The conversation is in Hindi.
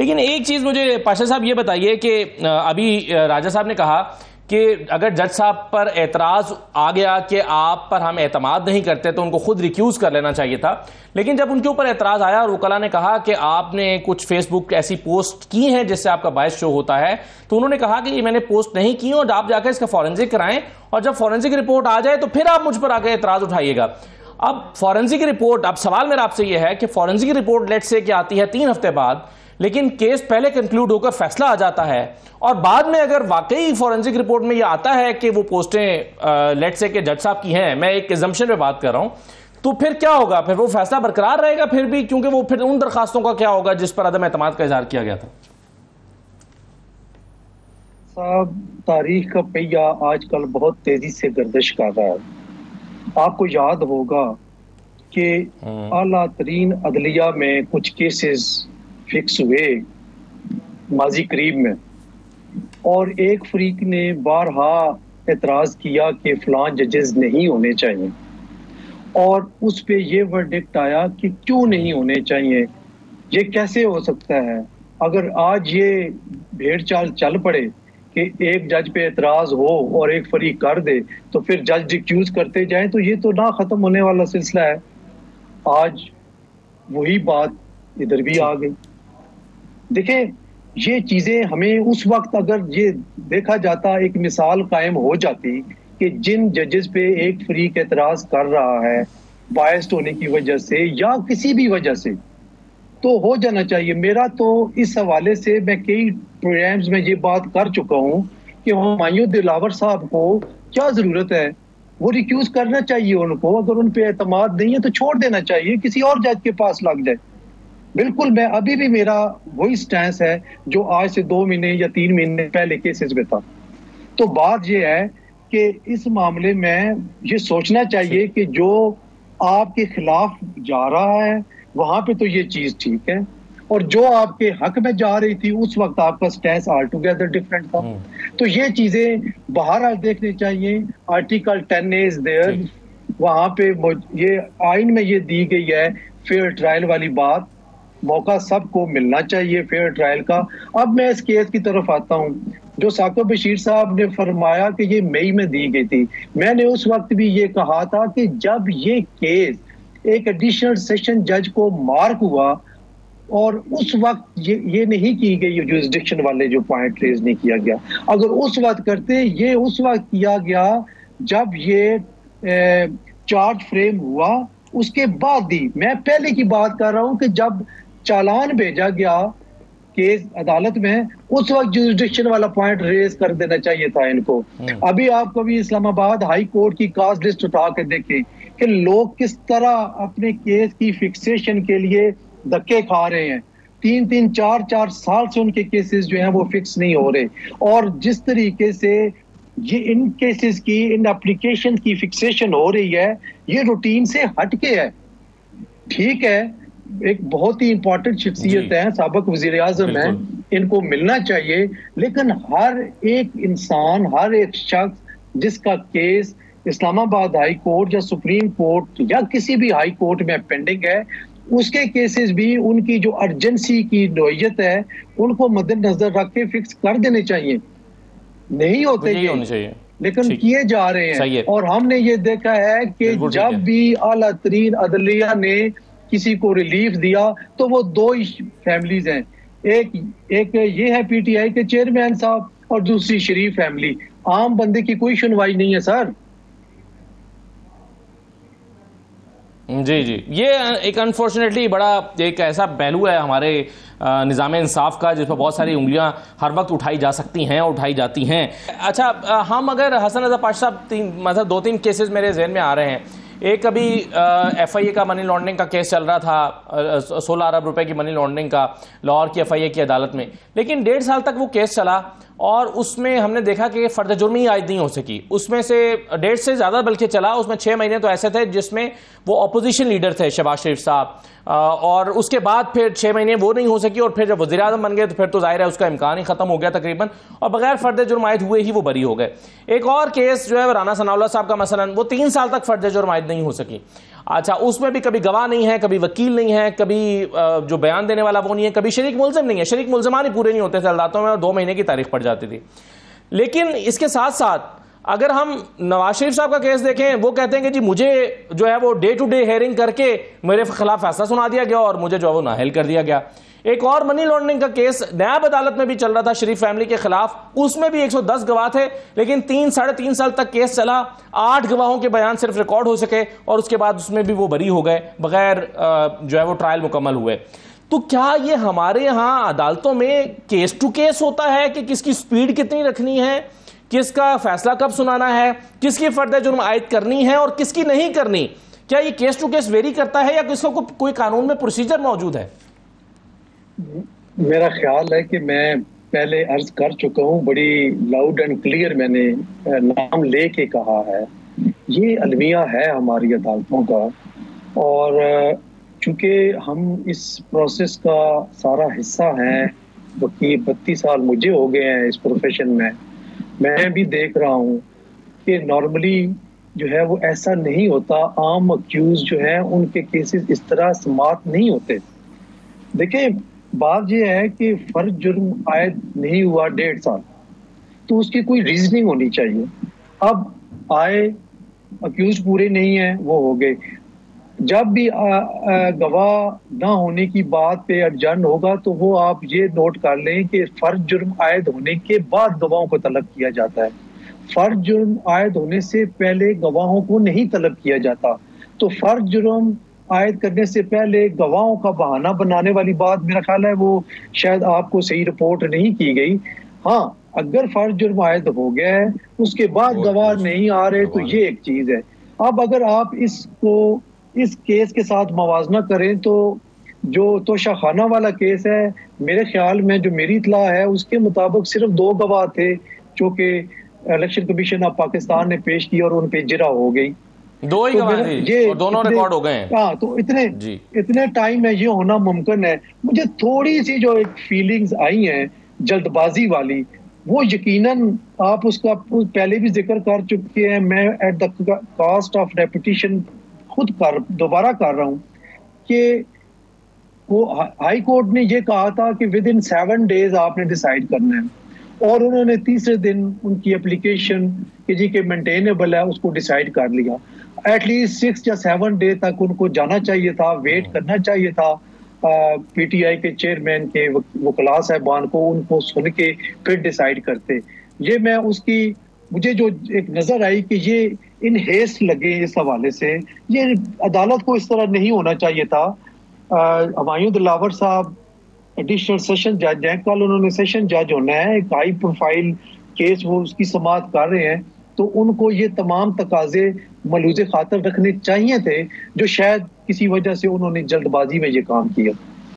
लेकिन एक चीज़ मुझे, पाशा साहब, ये बताइए कि अभी राजा साहब ने कहा कि अगर जज साहब पर एतराज़ आ गया कि आप पर हम एतमाद नहीं करते तो उनको खुद रिक्यूज कर लेना चाहिए था। लेकिन जब उनके ऊपर एतराज़ आया, और वकला ने कहा कि आपने कुछ फेसबुक ऐसी पोस्ट की हैं जिससे आपका बायस शो होता है तो उन्होंने कहा कि ये मैंने पोस्ट नहीं की और आप जाकर इसका फॉरेंसिक कराएँ, और जब फॉरेंसिक रिपोर्ट आ जाए तो फिर आप मुझ पर आकर एतराज़ उठाइएगा। अब फॉरेंसिक रिपोर्ट अब सवाल मेरा आपसे यह है कि फॉरेंसिक रिपोर्ट लेट से कि आती है तीन हफ़्ते बाद लेकिन केस पहले कंक्लूड होकर फैसला आ जाता है। और बाद में अगर वाकई फॉरेंसिक रिपोर्ट में यह आता है कि वो पोस्टें लेट से के जज साहब की हैं मैं एक एग्जम्पन पे बात कर रहा हूँ तो फिर क्या होगा? फिर वो फैसला बरकरार रहेगा फिर भी क्योंकि वो फिर उन दरखास्तों का क्या होगा जिस पर अदम एतमाद का इजहार किया गया था? साहब तारीख का पहिया आजकल बहुत तेज़ी से गर्दिश कर रहा है। आपको याद होगा कि हम्म। आला तरीन अदलिया में कुछ केसेस फिक्स हुए माजी करीब में। और एक फरीक ने बारहा एतराज़ किया कि फलां जजेस नहीं होने चाहिए। और उस पर यह वर्डिक्ट आया कि क्यों नहीं होने चाहिए? ये कैसे हो सकता है? अगर आज ये भेड़ चाल चल पड़े कि एक जज पे एतराज़ हो और एक फरीक कर दे तो फिर जज डिक्यूज करते जाए तो ये तो ना खत्म होने वाला सिलसिला है। आज वही बात इधर भी आ गई। देखें ये चीज़ें हमें उस वक्त अगर ये देखा जाता, एक मिसाल कायम हो जाती कि जिन जजेस पे एक फरीक एतराज़ कर रहा है, बायस्ड होने की वजह से या किसी भी वजह से तो हो जाना चाहिए। मेरा तो इस हवाले से मैं कई प्रोग्राम्स में ये बात कर चुका हूँ कि हमायूं दिलावर साहब को क्या ज़रूरत है? वो रिक्यूज करना चाहिए उनको। अगर उन पर एतमाद नहीं है तो छोड़ देना चाहिए। किसी और जज के पास लग जाए। बिल्कुल मैं अभी भी मेरा वही स्टैंस है जो आज से दो महीने या तीन महीने पहले केसेस में था। तो बात यह है कि इस मामले में ये सोचना चाहिए कि जो आपके खिलाफ जा रहा है वहाँ पे तो ये चीज़ ठीक है। और जो आपके हक में जा रही थी उस वक्त आपका स्टैंस ऑल टूगेदर डिफरेंट था। हम्म। तो ये चीज़ें बाहर आज देखनी चाहिए। आर्टिकल टेन इज़ देयर वहाँ पे ये आइन में ये दी गई है फेयर ट्रायल वाली बात। मौका सबको मिलना चाहिए फेयर ट्रायल का। अब मैं इस केस की तरफ़ आता हूँ, जो साको बशीर साहब ने फरमाया कि ये मई में दी गई थी। मैंने उस वक्त भी ये कहा था कि जब ये केस एक एडिशनल सेशन जज को मार्क हुआ, और उस वक्त ये ये नहीं की गई जुरिस्डिक्शन वाले जो पॉइंट रेज नहीं किया गया। अगर उस वक्त करते, ये उस वक्त किया गया जब ये चार्ज फ्रेम हुआ, उसके बाद ही, मैं पहले की बात कर रहा हूँ कि जब चालान भेजा गया केस अदालत में उस वक्त जुडिक्शन वाला पॉइंट रेज कर देना चाहिए था इनको। हम्म। अभी आप कभी इस्लामाबाद हाई कोर्ट की कास्ट लिस्ट उठा के देखें कि लोग किस तरह अपने केस की फिक्सेशन के लिए धक्के खा रहे हैं। तीन तीन चार चार साल से उनके केसेस जो हैं वो फिक्स नहीं हो रहे। और जिस तरीके से ये इन केसेस की इन एप्लीकेशन की फिक्सेशन हो रही है ये रूटीन से हटके है। ठीक है एक बहुत ही इंपॉर्टेंट शख्सियत है सबक वज़ीर आज़म है। इनको मिलना चाहिए लेकिन हर एक इंसान हर एक शख्स जिसका केस इस्लामाबाद हाई कोर्ट या सुप्रीम कोर्ट या किसी भी हाई कोर्ट में पेंडिंग है उसके केसेस भी उनकी जो अर्जेंसी की नोयत है उनको मद्देनजर रख के फिक्स कर देने चाहिए। नहीं होते नहीं होने चाहिए। लेकिन किए जा रहे हैं। और हमने ये देखा है कि जब भी अला तरीन अदलिया ने किसी को रिलीफ दिया तो वो दो फैमिलीज़ हैं। एक एक ये है पीटीआई के चेयरमैन साहब और दूसरी शरीफ फैमिली आम बंदे की कोई सुनवाई नहीं है सर जी जी। ये एक अनफॉर्चुनेटली बड़ा एक ऐसा पहलू है हमारे निज़ाम इंसाफ का जिस पर बहुत सारी उंगलियाँ हर वक्त उठाई जा सकती हैं और उठाई जाती हैं। अच्छा हम अगर हसन रजा पाश साहब तीन मतलब दो तीन केसेस मेरे जहन में आ रहे हैं। एक अभी एफ़ आई ए का मनी लॉन्ड्रिंग का केस चल रहा था सोलह अरब रुपए की मनी लॉन्ड्रिंग का, लाहौर की एफ़ आई ए की अदालत में। लेकिन डेढ़ साल तक वो केस चला। और उसमें हमने देखा कि फर्द जुर्म ही आयद नहीं हो सकी। उसमें से डेढ़ से ज़्यादा बल्कि चला, उसमें छः महीने तो ऐसे थे जिसमें वो अपोजिशन लीडर थे शबाज शरीफ साहब। और उसके बाद फिर छः महीने वो नहीं हो सकी और फिर जब वजी अजम बन गए तो फिर तो ज़ाहिर है उसका इम्कान ही खत्म हो गया तकरीबन। और बगैर फर्द जुर्मायद हुए ही वो बरी हो गए। एक और केस जो है, राना सनाउल्ला साहब का मसला वो तीन साल तक फर्द जुर्मायद नहीं हो सकी। अच्छा उसमें भी कभी गवाह नहीं है, कभी वकील नहीं है, कभी जो बयान देने वाला वो नहीं है, कभी शरीक मुलजम नहीं है। शरीक मुलजमान ही पूरे नहीं होते थे अदालतों में और दो महीने की तारीख पड़ जाती थी। लेकिन इसके साथ साथ अगर हम नवाज़ शरीफ साहब का केस देखें, वो कहते हैं कि जी मुझे जो है वो डे टू डे हेयरिंग करके मेरे खिलाफ फैसला सुना दिया गया और मुझे जो है वो नाहल कर दिया गया। एक और मनी लॉन्ड्रिंग का केस न्याय अदालत में भी चल रहा था, शरीफ फैमिली के खिलाफ। उसमें भी 110 गवाह थे, लेकिन तीन, साढ़े तीन साल तक केस चला। आठ गवाहों के बयान सिर्फ़ रिकॉर्ड हो सके और उसके बाद उसमें भी वो बरी हो गए, बगैर जो है वो ट्रायल मुकम्मल हुए। तो क्या ये हमारे यहाँ अदालतों में केस टू केस होता है कि किसकी स्पीड कितनी रखनी है? किसका फैसला कब सुनाना है किसकी फर्द जुर्म आयद करनी है और किसकी नहीं करनी? क्या ये केस टू केस वेरी करता है या किसका को, कोई कानून में प्रोसीजर मौजूद है? मेरा ख्याल है कि मैं पहले अर्ज़ कर चुका हूँ बड़ी लाउड एंड क्लियर मैंने नाम लेके कहा है। ये अलमिया है हमारी अदालतों का और चूँकि हम इस प्रोसेस का सारा हिस्सा हैं वकील बत्तीस साल मुझे हो गए हैं इस प्रोफेशन में मैं भी देख रहा हूँ कि नॉर्मली जो है वो ऐसा नहीं होता। आम अक्यूज जो है, उनके केसेस इस तरह समाप्त नहीं होते। देखिए, बात यह है कि फ़र्ज़ जुर्म आयद नहीं हुआ डेढ़ साल। तो उसकी कोई रीजनिंग होनी चाहिए। अब आए अक्यूज पूरे नहीं है, वो हो गए। जब भी गवाह ना होने की बात पे अर्जन होगा तो वो आप ये नोट कर लें कि फ़र्ज़ जुर्म आयद होने के बाद गवाहों को तलब किया जाता है। फ़र्ज़ जुर्म आयद होने से पहले गवाहों को नहीं तलब किया जाता। तो फ़र्ज़ जुर्म आयद करने से पहले गवाहों का बहाना बनाने वाली बात मेरा ख्याल है वो शायद आपको सही रिपोर्ट नहीं की गई। हाँ अगर फ़र्ज़ जुर्म आयद हो गया है उसके बाद गवाह नहीं आ रहे तो ये एक चीज़ है। अब अगर आप इसको इस केस के साथ मवाजना करें तो जो तोशा खाना वाला केस है मेरे ख्याल में जो मेरी इतला है उसके मुताबिक सिर्फ़ दो गवाह थे जो कि इलेक्शन कमीशन ऑफ़ पाकिस्तान ने पेश की और उन पे जिरा हो गई। दो ही तो ये और दोनों रिकॉर्ड हो गए हाँ। तो इतने इतने टाइम में ये होना मुमकिन है। मुझे थोड़ी सी जो एक फीलिंग्स आई हैं जल्दबाजी वाली वो यकीनन आप उसका पहले भी ज़िक्र कर चुके हैं मैं at the cost of repetition खुद कर दोबारा कर रहा हूँ कि वो हाई कोर्ट ने ये कहा था कि विद इन सेवन डेज़ आपने डिसाइड करना है। और उन्होंने तीसरे दिन उनकी एप्लीकेशन कि जी के मेंटेनेबल है उसको डिसाइड कर लिया। एटलीस्ट सिक्स या सेवन डे तक उनको जाना चाहिए था वेट हाँ। करना चाहिए था। पीटीआई के चेयरमैन के वकला साहबान को उनको सुन के फिर डिसाइड करते। ये मैं उसकी मुझे जो एक नज़र आई कि ये इन हेस लगे इस हवाले से, ये अदालत को इस तरह नहीं होना चाहिए था। हमायूं दिलावर साहब एडिशनल सेशन जज हैं, कल उन्होंने सेशन जज होना है, एक हाई प्रोफ़ाइल केस वो उसकी समाप्त कर रहे हैं तो उनको ये तमाम तकाजे मलूज खातर रखने चाहिए थे, जो शायद किसी वजह से उन्होंने जल्दबाजी में ये काम किया।